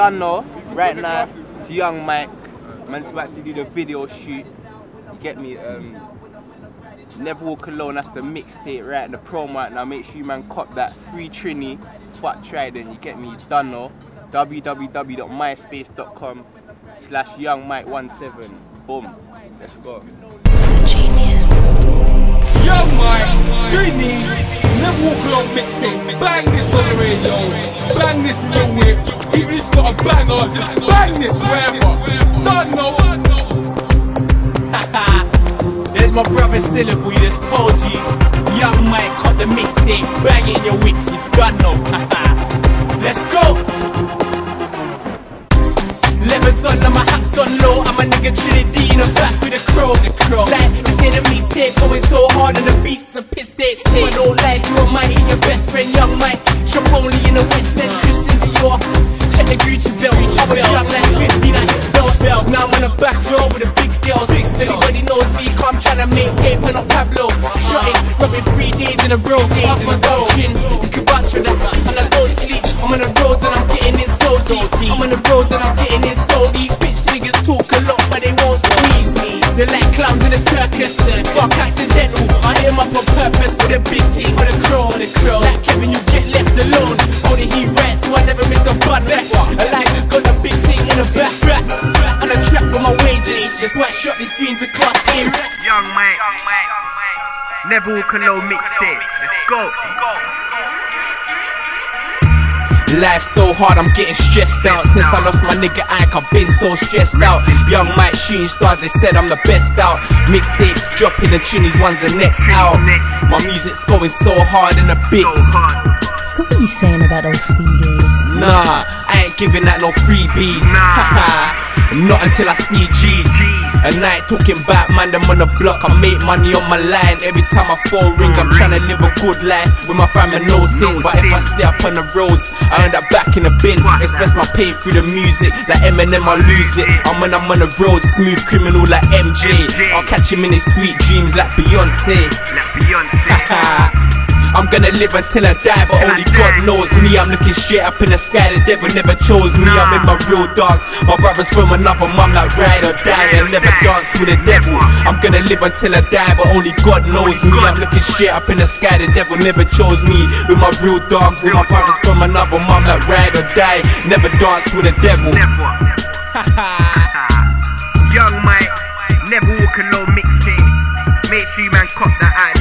done now. Right now, it's young Mike. Man's about to do the video shoot. You get me? Um, Never Walk Alone, that's the mixtape, right? The promo right now. Make sure you man cop that free Trini, fuck Trident, you get me? Done now. www.myspace.com slash youngmike17. Boom. Let's go. Genius. Young Mike, Trini, never walk alone mixtape. Bang this on the radio, bang this in your whip. Even if it's got a banger, just bang this wherever. Done no. There's my brother syllable, this you. Young Mike cut the mixtape, bang in your wits, you done no. Let's go. Levels on, and my hats on low. I'm a nigga the back with a crow. The crow. Like, they say the mixtape going so hard and the beats a piss they stay. I don't like you and mine, your best friend, young Mike. Shop only in the West End, Christian Dior. Check the Gucci belt. I was young like 15, I hit belt belt. Now I'm on the back row with the big scales. Everybody knows me, come tryna make paper, not Pablo. Shot it, rubbing three days in a row. Days in a row. You can vouch for that, like clowns in a circus. Fuck accidental. I hit 'em up on purpose with a big team on the crow. On the crow. Like Kevin, you get left alone. Only he rests, so I never miss the bud back. Elijah's got the big thing in the back. back, back. And a trap for my wages. That's why I shot these fiends across here. Young walk alone mixtape. Let's go. Life's so hard, I'm getting stressed out. Since I lost my nigga Ike, I've been so stressed out. Young Mike shooting stars, they said I'm the best out. Mixtapes dropping, the Chini's one's the next out. My music's going so hard in the beats. So what are you saying about those CDs? Nah, I ain't giving that no freebies. Nah. Not until I see G's. And I ain't talking about man, them on the block. I make money on my line. Every time I phone ring, I'm trying to live a good life with my family, no sins. But if I stay up on the roads, I end up back in the bin. Express my pain through the music. Like Eminem, I lose it. And when I'm on the road, smooth criminal like MJ. I'll catch him in his sweet dreams like Beyonce. Like Beyonce. I'm gonna live until I die, but only God knows me. I'm looking straight up in the sky, the devil never chose me. I'm in my real dogs. My brothers from another mom that ride or die and never dance with the devil. I'm gonna live until I die, but only God knows me. I'm looking straight up in the sky, the devil never chose me. With my real dogs, with my brothers from another mom that ride or die, never dance with the devil. Young Mike. Never walk alone mixtape. Make sure you man cop that out